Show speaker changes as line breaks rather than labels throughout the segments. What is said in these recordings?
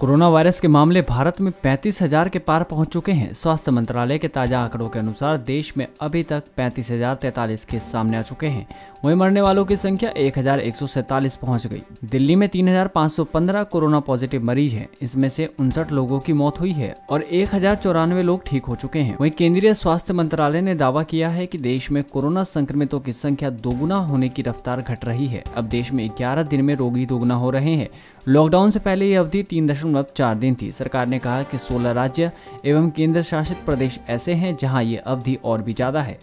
Corona virus के मामले भारत में पैंतीस हज़ार के पार पहुँच चुके हैं। स्वास्थ्य मंत्रालय के ताज़ा आंकड़ों के अनुसार देश में अभी तक पैंतीस हज़ार तैतालीस केस सामने आ चुके हैं। वहीं मरने वालों की संख्या एक पहुँच गई। दिल्ली में तीन हज़ार पाँच सौ पंद्रह कोरोना पॉजिटिव मरीज़ हैं। इसमें से उनसठ लोगों की मौत हुई है और एक हज़ार चौरानवे लोग ठीक हो चुके हैं। वहीं केंद्रीय स्वास्थ्य मंत्रालय ने दावा किया है कि देश में कोरोना संक्रमितों की संख्या दोगुना होने की रफ्तार घट रही है। अब देश में ग्यारह दिन में रोगी दोगुना हो रहे हैं। लॉकडाउन से पहले ये अवधि तीन दशमलव चार दिन थी। सरकार ने कहा कि 16 राज्य एवं केंद्र शासित प्रदेश ऐसे हैं जहाँ ये अवधि और भी ज़्यादा है।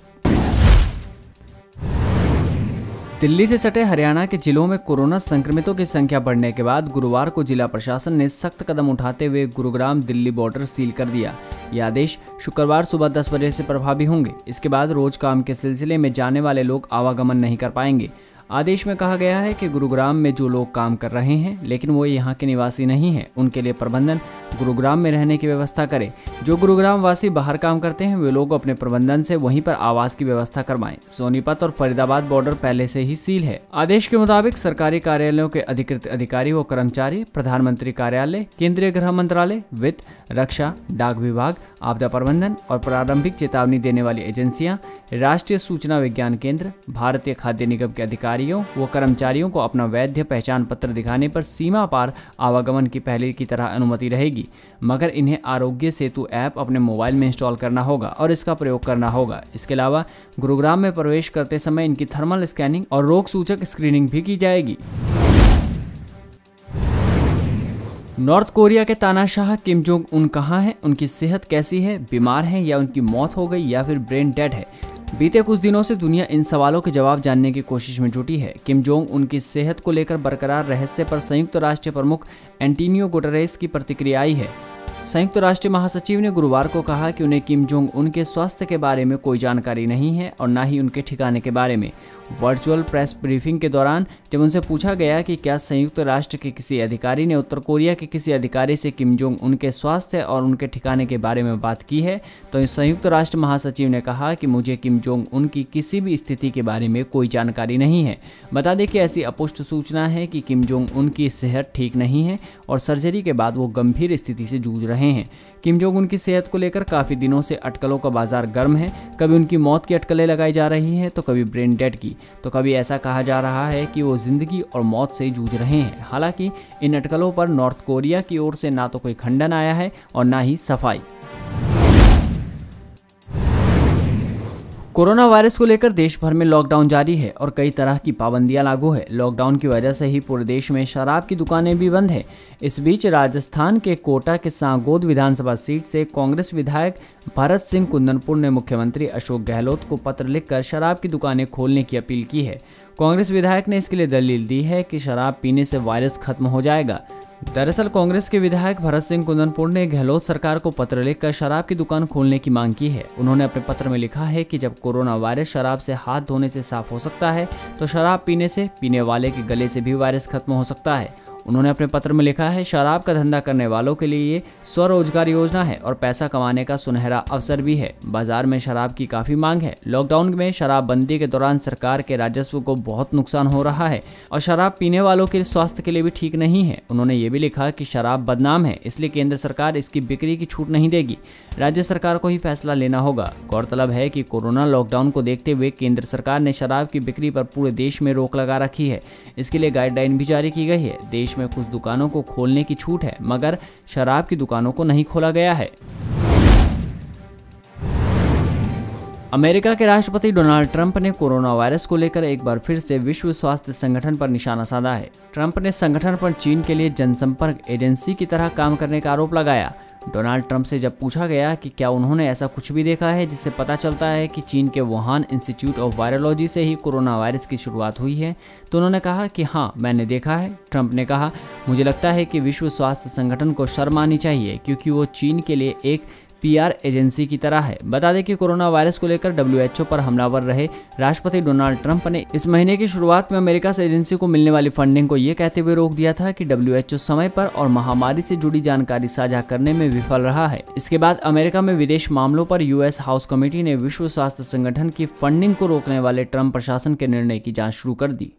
दिल्ली से सटे हरियाणा के जिलों में कोरोना संक्रमितों की संख्या बढ़ने के बाद गुरुवार को जिला प्रशासन ने सख्त कदम उठाते हुए गुरुग्राम दिल्ली बॉर्डर सील कर दिया। ये आदेश शुक्रवार सुबह 10 बजे से प्रभावी होंगे। इसके बाद रोज काम के सिलसिले में जाने वाले लोग आवागमन नहीं कर पाएँगे। आदेश में कहा गया है कि गुरुग्राम में जो लोग काम कर रहे हैं, लेकिन वो यहाँ के निवासी नहीं हैं। उनके लिए प्रबंधन गुरुग्राम में रहने की व्यवस्था करे। जो गुरुग्राम वासी बाहर काम करते हैं, वे लोग अपने प्रबंधन से वहीं पर आवास की व्यवस्था करवाएँ। सोनीपत और फरीदाबाद बॉर्डर पहले से ही सील है। आदेश के मुताबिक सरकारी कार्यालयों के अधिकृत अधिकारी व कर्मचारी, प्रधानमंत्री कार्यालय, केंद्रीय गृह मंत्रालय, वित्त, रक्षा, डाक विभाग, आपदा प्रबंधन और प्रारंभिक चेतावनी देने वाली एजेंसियाँ, राष्ट्रीय सूचना विज्ञान केंद्र, भारतीय खाद्य निगम के अधिकारियों व कर्मचारियों को अपना वैध पहचान पत्र दिखाने पर सीमा पार आवागमन की पहले की तरह अनुमति रहेगी। मगर इन्हें आरोग्य सेतु ऐप अपने मोबाइल में इंस्टॉल करना होगा और इसका प्रयोग करना होगा। इसके अलावा, गुरुग्राम में प्रवेश करते समय इनकी थर्मल स्कैनिंग और रोग सूचक स्क्रीनिंग भी की जाएगी। नॉर्थ कोरिया के तानाशाह किम जोंग उन कहाँ हैं? उनकी सेहत कैसी है? बीमार हैं या उनकी मौत हो गई या फिर ब्रेन डेड है? बीते कुछ दिनों से दुनिया इन सवालों के जवाब जानने की कोशिश में जुटी है। किम जोंग उनकी सेहत को लेकर बरकरार रहस्य पर संयुक्त राष्ट्र प्रमुख एंटीनियो गुटरेस की प्रतिक्रिया आई है। संयुक्त राष्ट्र महासचिव ने गुरुवार को कहा कि उन्हें किम जोंग उनके स्वास्थ्य के बारे में कोई जानकारी नहीं है और न ही उनके ठिकाने के बारे में। वर्चुअल प्रेस ब्रीफिंग के दौरान जब उनसे पूछा गया कि क्या संयुक्त राष्ट्र के किसी अधिकारी ने उत्तर कोरिया के किसी अधिकारी से किम जोंग उनके स्वास्थ्य और उनके ठिकाने के बारे में बात की है तो संयुक्त राष्ट्र महासचिव ने कहा कि मुझे किम जोंग उनकी किसी भी स्थिति के बारे में कोई जानकारी नहीं है। बता दें कि ऐसी अपुष्ट सूचना है कि किम जोंग उनकी सेहत ठीक नहीं है और सर्जरी के बाद वो गंभीर स्थिति से जूझ रहे हैं। किम जोंग उनकी सेहत को लेकर काफ़ी दिनों से अटकलों का बाज़ार गर्म है। कभी उनकी मौत की अटकलें लगाई जा रही हैं तो कभी ब्रेन डेड की। तो कभी ऐसा कहा जा रहा है कि वो ज़िंदगी और मौत से जूझ रहे हैं। हालाँकि इन अटकलों पर नॉर्थ कोरिया की ओर से ना तो कोई खंडन आया है और ना ही सफ़ाई। कोरोना वायरस को लेकर देश भर में लॉकडाउन जारी है और कई तरह की पाबंदियाँ लागू है। लॉकडाउन की वजह से ही पूरे देश में शराब की दुकानें भी बंद है। इस बीच राजस्थान के कोटा के सांगोद विधानसभा सीट से कांग्रेस विधायक भरत सिंह कुंदनपुर ने मुख्यमंत्री अशोक गहलोत को पत्र लिखकर शराब की दुकानें खोलने की अपील की है। कांग्रेस विधायक ने इसके लिए दलील दी है कि शराब पीने से वायरस खत्म हो जाएगा। दरअसल कांग्रेस के विधायक भरत सिंह कुंदनपुर ने गहलोत सरकार को पत्र लिखकर शराब की दुकान खोलने की मांग की है। उन्होंने अपने पत्र में लिखा है कि जब कोरोना वायरस शराब से हाथ धोने से साफ़ हो सकता है तो शराब पीने से, पीने वाले के गले से भी वायरस खत्म हो सकता है। उन्होंने अपने पत्र में लिखा है, शराब का धंधा करने वालों के लिए ये स्वरोजगार योजना है और पैसा कमाने का सुनहरा अवसर भी है। बाज़ार में शराब की काफ़ी मांग है। लॉकडाउन में शराबबंदी के दौरान सरकार के राजस्व को बहुत नुकसान हो रहा है और शराब पीने वालों के स्वास्थ्य के लिए भी ठीक नहीं है। उन्होंने ये भी लिखा कि शराब बदनाम है, इसलिए केंद्र सरकार इसकी बिक्री की छूट नहीं देगी। राज्य सरकार को ही फैसला लेना होगा। गौरतलब है कि कोरोना लॉकडाउन को देखते हुए केंद्र सरकार ने शराब की बिक्री पर पूरे देश में रोक लगा रखी है। इसके लिए गाइडलाइन भी जारी की गई है। देश में कुछ दुकानों को खोलने की छूट है, मगर शराब की दुकानों को नहीं खोला गया है। अमेरिका के राष्ट्रपति डोनाल्ड ट्रंप ने कोरोना वायरस को लेकर एक बार फिर से विश्व स्वास्थ्य संगठन पर निशाना साधा है। ट्रंप ने संगठन पर चीन के लिए जनसंपर्क एजेंसी की तरह काम करने का आरोप लगाया। डोनाल्ड ट्रंप से जब पूछा गया कि क्या उन्होंने ऐसा कुछ भी देखा है, जिससे पता चलता है कि चीन के वुहान इंस्टीट्यूट ऑफ़ वायरोलॉजी से ही कोरोना वायरस की शुरुआत हुई है तो उन्होंने कहा कि हाँ मैंने देखा है। ट्रंप ने कहा, मुझे लगता है कि विश्व स्वास्थ्य संगठन को शर्म आनी चाहिए, क्योंकि वो चीन के लिए एक पीआर एजेंसी की तरह है। बता दें कि कोरोना वायरस को लेकर डब्ल्यूएचओ पर हमलावर रहे राष्ट्रपति डोनाल्ड ट्रंप ने इस महीने की शुरुआत में अमेरिका से एजेंसी को मिलने वाली फंडिंग को ये कहते हुए रोक दिया था कि डब्ल्यूएचओ समय पर और महामारी से जुड़ी जानकारी साझा करने में विफल रहा है। इसके बाद अमेरिका में विदेश मामलों पर यूएस हाउस कमेटी ने विश्व स्वास्थ्य संगठन की फंडिंग को रोकने वाले ट्रंप प्रशासन के निर्णय की जाँच शुरू कर दी।